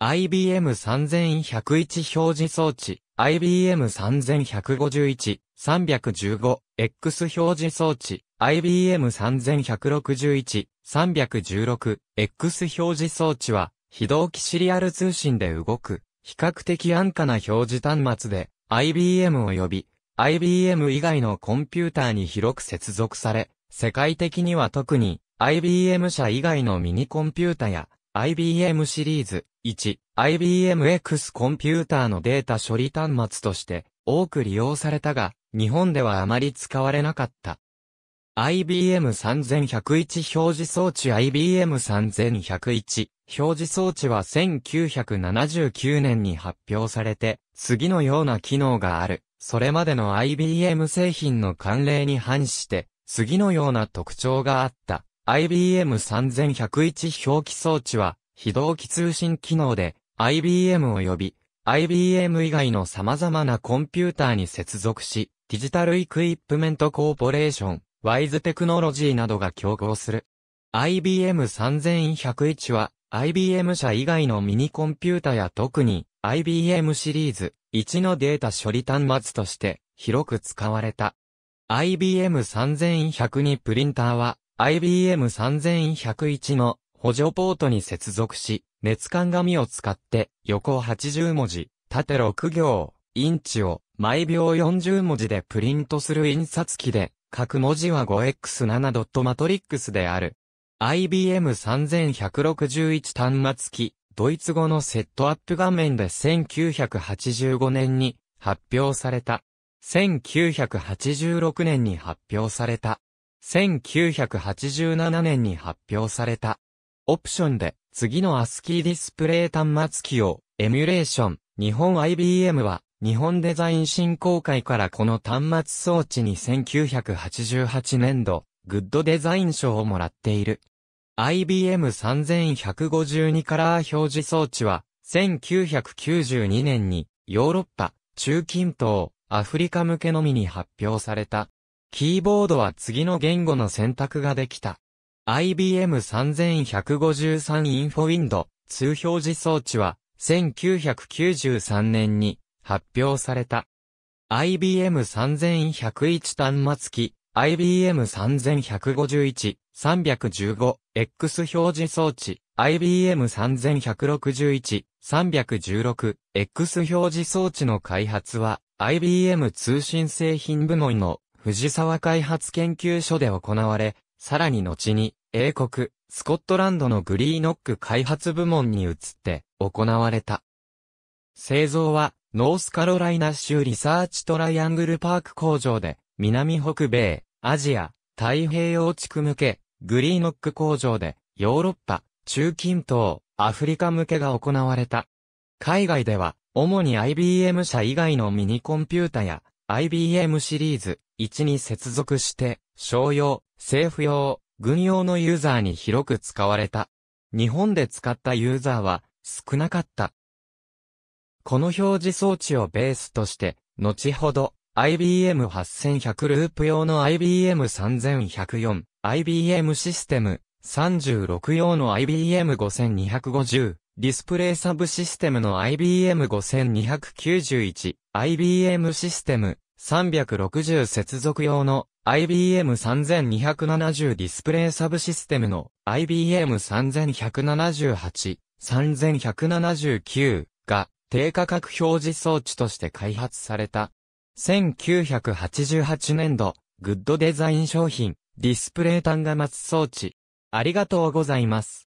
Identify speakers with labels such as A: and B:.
A: IBM3101 表示装置、IBM3151、315、X 表示装置、IBM3161、316、X 表示装置は、非同期シリアル通信で動く、比較的安価な表示端末で、IBM 及び、IBM 以外のコンピューターに広く接続され、世界的には特に、IBM 社以外のミニコンピュータや、IBM シリーズ1、IBMX コンピューターのデータ処理端末として多く利用されたが、日本ではあまり使われなかった。IBM3101 表示装置 IBM3101 表示装置は1979年に発表されて、次のような機能がある。それまでの IBM 製品の慣例に反して、次のような特徴があった。IBM3101 表記装置は、非同期通信機能で、IBM 及び、IBM 以外の様々なコンピューターに接続し、ディジタルイクイップメントコーポレーション、ワイズテクノロジーなどが競合する。IBM3101 は、IBM 社以外のミニコンピュータや特に IBM シリーズ1のデータ処理端末として広く使われた。IBM3102 プリンターは IBM3101 の補助ポートに接続し、熱感紙を使って横80文字、縦6行、インチを毎秒40文字でプリントする印刷機で、各文字は 5x7 ドットマトリックスである。IBM3161 端末機、ドイツ語のセットアップ画面で1985年に発表された。1986年に発表された。1987年に発表された。オプションで次の ASCII ディスプレイ端末機をエミュレーション。日本 IBM は日本デザイン振興会からこの端末装置に1988年度グッドデザイン賞をもらっている。IBM3152 カラー表示装置は1992年にヨーロッパ、中近東、アフリカ向けのみに発表された。キーボードは次の言語の選択ができた。IBM3153 インフォウィンド2表示装置は1993年に発表された。IBM3101 端末機、IBM3151、315、X 表示装置、IBM3161、316、X 表示装置の開発は、IBM 通信製品部門の藤沢開発研究所で行われ、さらに後に、英国、スコットランドのグリーノック開発部門に移って行われた。製造は、ノースカロライナ州リサーチトライアングルパーク工場で、南北米、アジア、太平洋地区向け、グリーノック工場で、ヨーロッパ、中近東、アフリカ向けが行われた。海外では、主に IBM 社以外のミニコンピュータや、IBM シリーズ1に接続して、商用、政府用、軍用のユーザーに広く使われた。日本で使ったユーザーは少なかった。この表示装置をベースとして、後ほど IBM8100 ループ用の IBM3104、IBM システム36用の IBM5250、ディスプレイサブシステムの IBM5291、IBM システム360接続用の IBM3270 ディスプレイサブシステムの IBM3178、3179が低価格表示装置として開発された。1988年度、グッドデザイン商品、ディスプレイ端末装置。ありがとうございます。